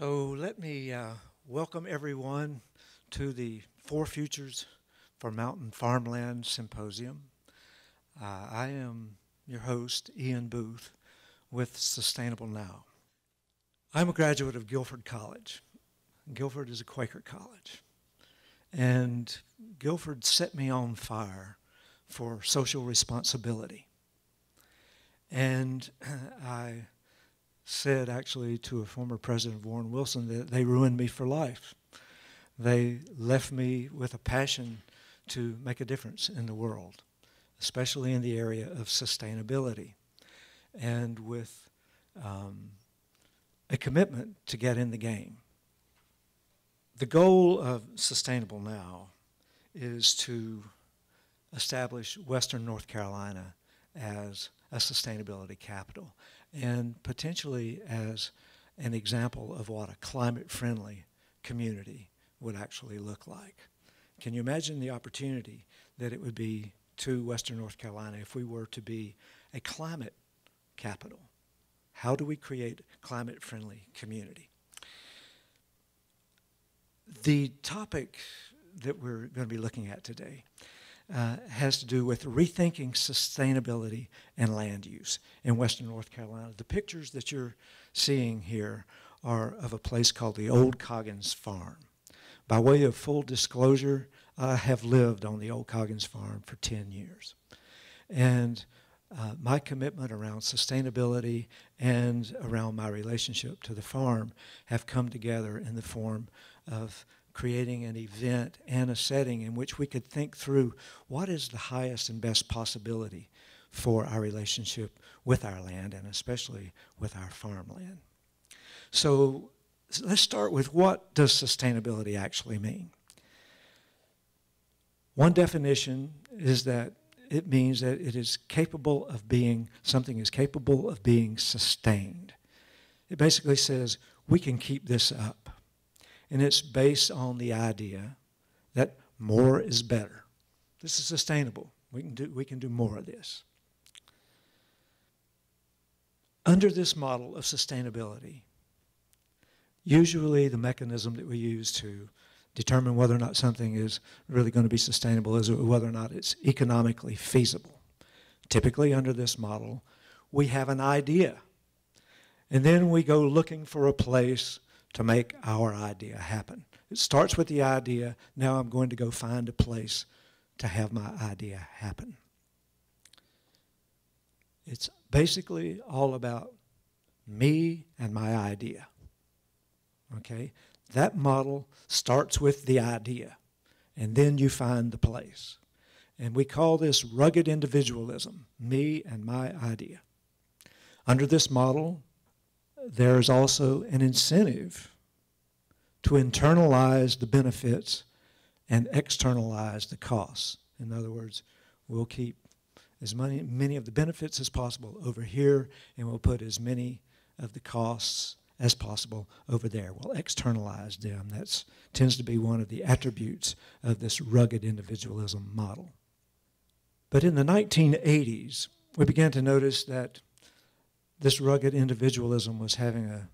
So let me uh, welcome everyone to the Four Futures for Mountain Farmland Symposium. Uh, I am your host, Ian Booth, with Sustainable Now. I'm a graduate of Guilford College. Guilford is a Quaker college. And Guilford set me on fire for social responsibility. And I said actually to a former president, Warren Wilson, that they ruined me for life. They left me with a passion to make a difference in the world, especially in the area of sustainability, and with um, a commitment to get in the game. The goal of Sustainable Now is to establish Western North Carolina as a sustainability capital and potentially as an example of what a climate friendly community would actually look like. Can you imagine the opportunity that it would be to Western North Carolina if we were to be a climate capital? How do we create climate friendly community? The topic that we're going to be looking at today uh, has to do with rethinking sustainability and land use in western North Carolina. The pictures that you're seeing here are of a place called the Old Coggins Farm. By way of full disclosure, I have lived on the Old Coggins Farm for 10 years. And uh, my commitment around sustainability and around my relationship to the farm have come together in the form of creating an event and a setting in which we could think through what is the highest and best possibility for our relationship with our land and especially with our farmland. So let's start with what does sustainability actually mean? One definition is that it means that it is capable of being, something is capable of being sustained. It basically says we can keep this up and it's based on the idea that more is better. This is sustainable. We can do, we can do more of this. Under this model of sustainability, usually the mechanism that we use to determine whether or not something is really going to be sustainable is whether or not it's economically feasible. Typically, under this model, we have an idea. And then we go looking for a place to make our idea happen. It starts with the idea, now I'm going to go find a place to have my idea happen. It's basically all about me and my idea. Okay? That model starts with the idea, and then you find the place. And we call this rugged individualism, me and my idea. Under this model, there's also an incentive to internalize the benefits and externalize the costs. In other words, we'll keep as many, many of the benefits as possible over here, and we'll put as many of the costs as possible over there. We'll externalize them. That tends to be one of the attributes of this rugged individualism model. But in the 1980s, we began to notice that this rugged individualism was having a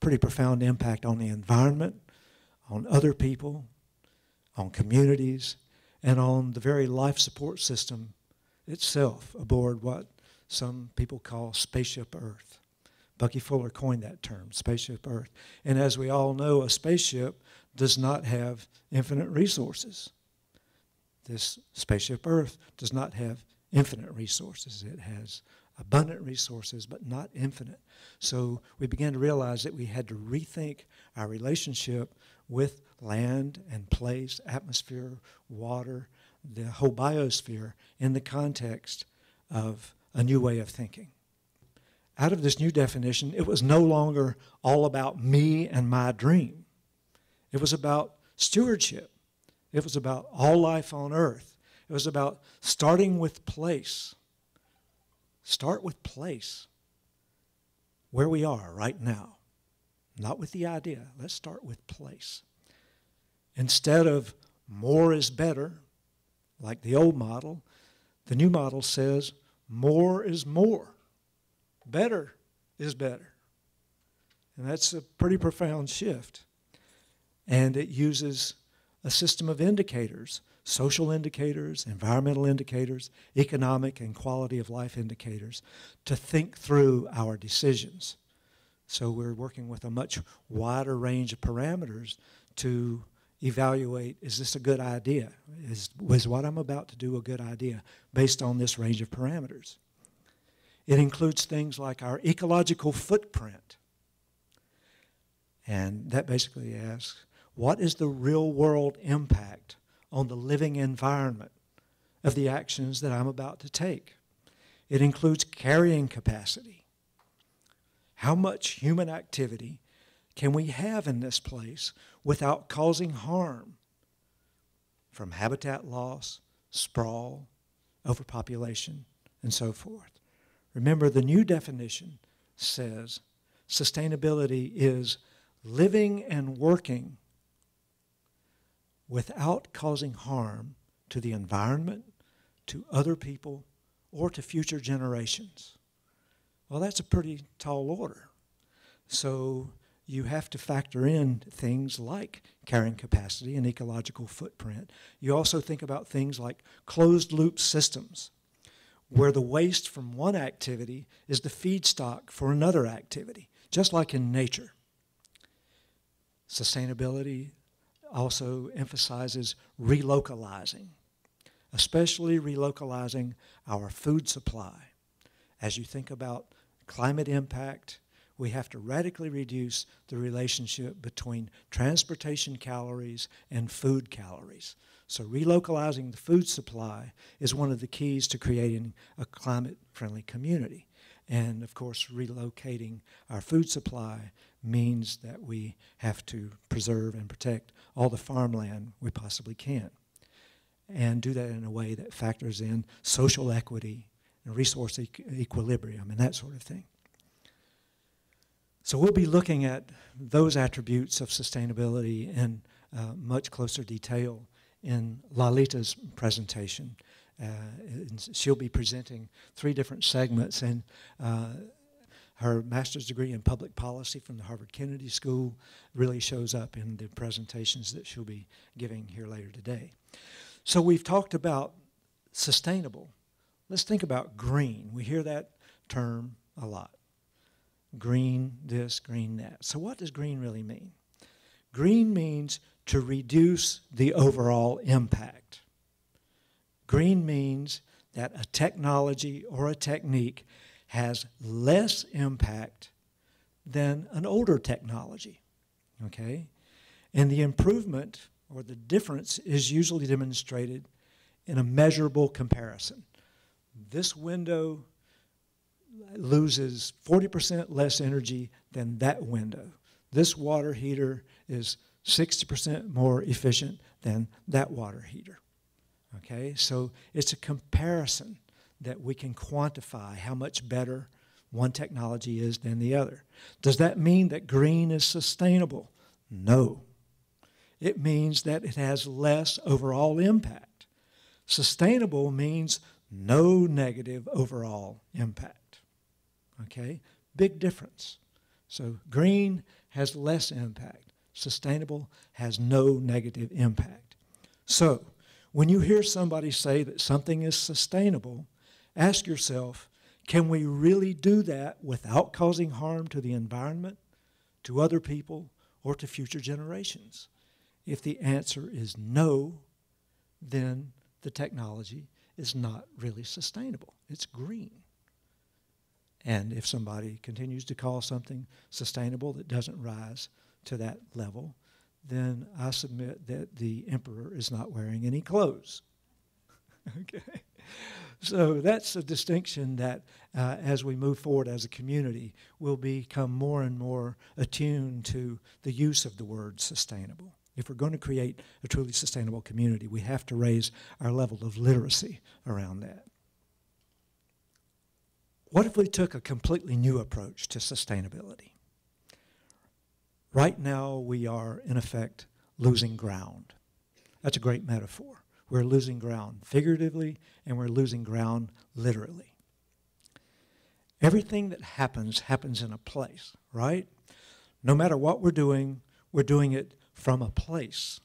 pretty profound impact on the environment, on other people, on communities, and on the very life support system itself aboard what some people call Spaceship Earth. Bucky Fuller coined that term, Spaceship Earth. And as we all know, a spaceship does not have infinite resources. This Spaceship Earth does not have infinite resources. It has abundant resources, but not infinite. So we began to realize that we had to rethink our relationship with land and place, atmosphere, water, the whole biosphere in the context of a new way of thinking. Out of this new definition, it was no longer all about me and my dream. It was about stewardship. It was about all life on earth. It was about starting with place Start with place, where we are right now. Not with the idea. Let's start with place. Instead of more is better, like the old model, the new model says more is more. Better is better. And that's a pretty profound shift. And it uses a system of indicators social indicators, environmental indicators, economic and quality of life indicators to think through our decisions. So we're working with a much wider range of parameters to evaluate is this a good idea? Is, was what I'm about to do a good idea based on this range of parameters? It includes things like our ecological footprint. And that basically asks what is the real world impact on the living environment of the actions that I'm about to take? It includes carrying capacity. How much human activity can we have in this place without causing harm from habitat loss, sprawl, overpopulation, and so forth? Remember, the new definition says sustainability is living and working without causing harm to the environment, to other people, or to future generations. Well, that's a pretty tall order. So you have to factor in things like carrying capacity and ecological footprint. You also think about things like closed loop systems, where the waste from one activity is the feedstock for another activity, just like in nature. Sustainability also emphasizes relocalizing, especially relocalizing our food supply. As you think about climate impact, we have to radically reduce the relationship between transportation calories and food calories. So, relocalizing the food supply is one of the keys to creating a climate friendly community. And of course, relocating our food supply means that we have to preserve and protect all the farmland we possibly can. And do that in a way that factors in social equity and resource e- equilibrium and that sort of thing. So we'll be looking at those attributes of sustainability in uh, much closer detail in Lalita's presentation. Uh, she'll be presenting three different segments, and uh, her master's degree in public policy from the Harvard Kennedy School really shows up in the presentations that she'll be giving here later today. So we've talked about sustainable. Let's think about green. We hear that term a lot. Green this, green that. So what does green really mean? Green means to reduce the overall impact. Green means that a technology or a technique has less impact than an older technology. Okay? And the improvement or the difference is usually demonstrated in a measurable comparison. This window loses 40% less energy than that window. This water heater is 60% more efficient than that water heater. Okay, so it's a comparison that we can quantify how much better one technology is than the other. Does that mean that green is sustainable? No. It means that it has less overall impact. Sustainable means no negative overall impact. Okay? Big difference. So green has less impact. Sustainable has no negative impact. So, when you hear somebody say that something is sustainable, ask yourself can we really do that without causing harm to the environment, to other people, or to future generations? If the answer is no, then the technology is not really sustainable. It's green. And if somebody continues to call something sustainable that doesn't rise to that level, then I submit that the emperor is not wearing any clothes. okay? So that's a distinction that uh, as we move forward as a community, we'll become more and more attuned to the use of the word sustainable. If we're going to create a truly sustainable community, we have to raise our level of literacy around that. What if we took a completely new approach to sustainability? Right now, we are, in effect, losing ground. That's a great metaphor. We're losing ground figuratively, and we're losing ground literally. Everything that happens happens in a place, right? No matter what we're doing, we're doing it from a place.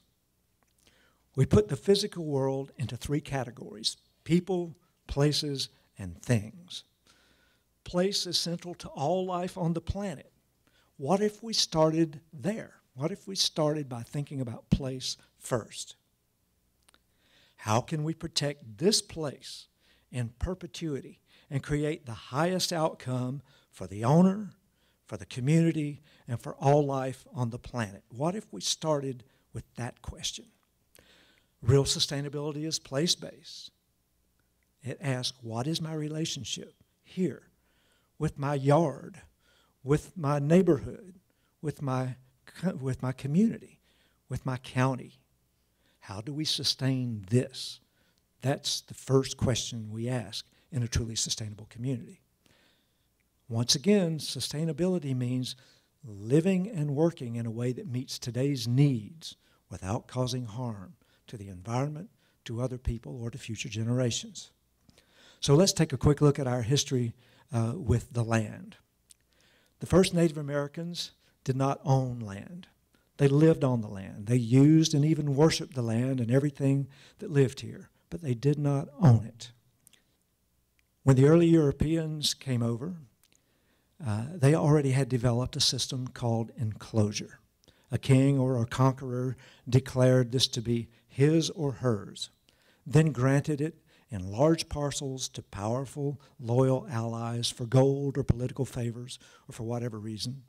We put the physical world into three categories people, places, and things. Place is central to all life on the planet. What if we started there? What if we started by thinking about place first? How can we protect this place in perpetuity and create the highest outcome for the owner, for the community, and for all life on the planet? What if we started with that question? Real sustainability is place based. It asks, what is my relationship here with my yard, with my neighborhood, with my, with my community, with my county? How do we sustain this? That's the first question we ask in a truly sustainable community. Once again, sustainability means living and working in a way that meets today's needs without causing harm to the environment, to other people, or to future generations. So let's take a quick look at our history uh, with the land. The first Native Americans did not own land. They lived on the land. They used and even worshiped the land and everything that lived here, but they did not own it. When the early Europeans came over, uh, they already had developed a system called enclosure. A king or a conqueror declared this to be his or hers, then granted it in large parcels to powerful, loyal allies for gold or political favors or for whatever reason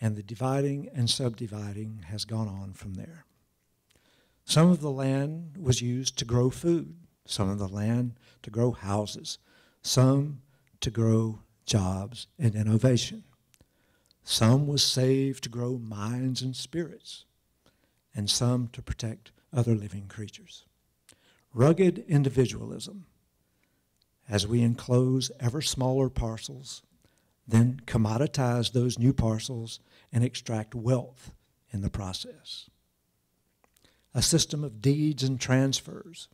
and the dividing and subdividing has gone on from there. Some of the land was used to grow food, some of the land to grow houses, some to grow jobs and innovation. Some was saved to grow minds and spirits, and some to protect other living creatures. Rugged individualism, as we enclose ever smaller parcels, then commoditize those new parcels and extract wealth in the process. A system of deeds and transfers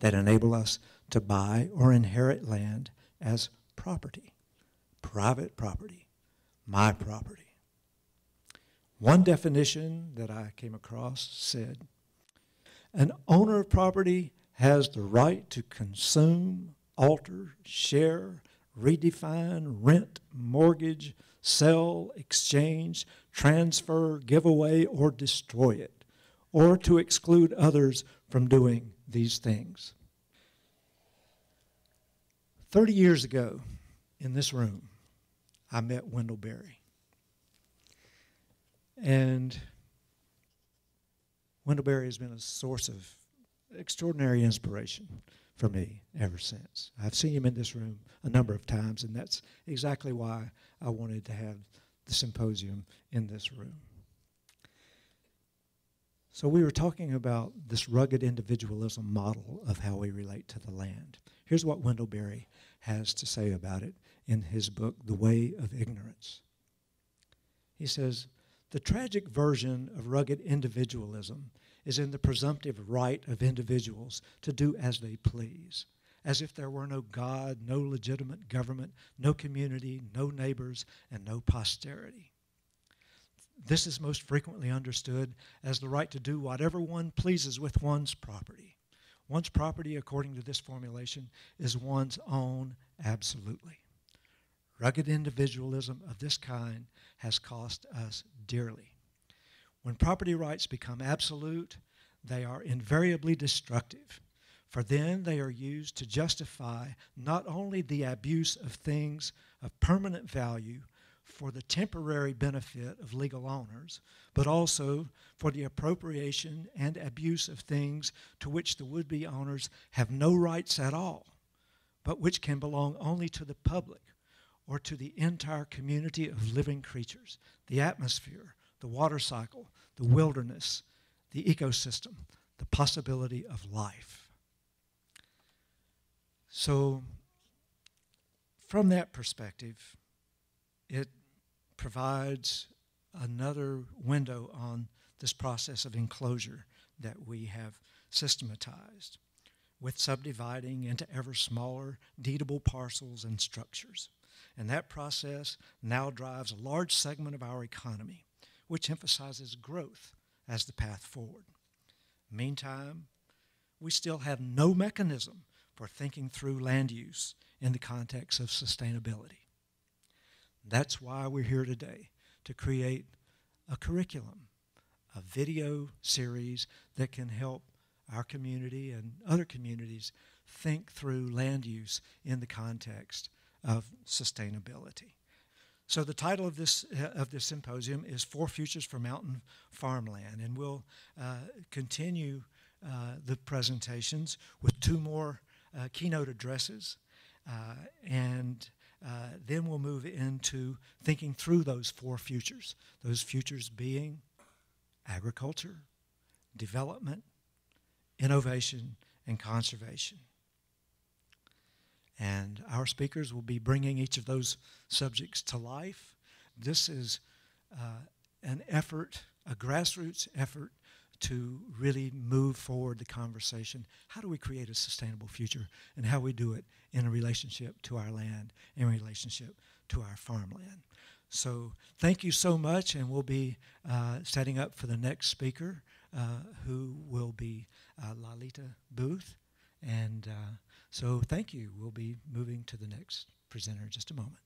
that enable us to buy or inherit land as property, private property, my property. One definition that I came across said an owner of property has the right to consume, alter, share, redefine, rent, mortgage, sell, exchange, transfer, give away, or destroy it, or to exclude others from doing these things. Thirty years ago, in this room, I met Wendell Berry. And Wendell Berry has been a source of extraordinary inspiration for me ever since. I've seen him in this room a number of times, and that's exactly why I wanted to have the symposium in this room. So, we were talking about this rugged individualism model of how we relate to the land. Here's what Wendell Berry has to say about it in his book, The Way of Ignorance. He says, The tragic version of rugged individualism is in the presumptive right of individuals to do as they please, as if there were no God, no legitimate government, no community, no neighbors, and no posterity. This is most frequently understood as the right to do whatever one pleases with one's property. One's property, according to this formulation, is one's own absolutely. Rugged individualism of this kind has cost us dearly. When property rights become absolute, they are invariably destructive, for then they are used to justify not only the abuse of things of permanent value for the temporary benefit of legal owners, but also for the appropriation and abuse of things to which the would be owners have no rights at all, but which can belong only to the public or to the entire community of living creatures, the atmosphere, the water cycle, the wilderness, the ecosystem, the possibility of life. So, from that perspective, it provides another window on this process of enclosure that we have systematized with subdividing into ever smaller deedable parcels and structures. And that process now drives a large segment of our economy, which emphasizes growth as the path forward. Meantime, we still have no mechanism for thinking through land use in the context of sustainability. That's why we're here today, to create a curriculum, a video series that can help our community and other communities think through land use in the context of sustainability. So the title of this uh, of this symposium is Four Futures for Mountain Farmland, and we'll uh, continue uh, the presentations with two more uh, keynote addresses, uh, and then we'll move into thinking through those four futures. Those futures being agriculture, development, innovation, and conservation. And our speakers will be bringing each of those subjects to life. This is uh, an effort, a grassroots effort to really move forward the conversation. How do we create a sustainable future and how we do it in a relationship to our land, in relationship to our farmland. So thank you so much, and we'll be uh, setting up for the next speaker, uh, who will be uh, Lalita Booth. And uh, so thank you. We'll be moving to the next presenter in just a moment.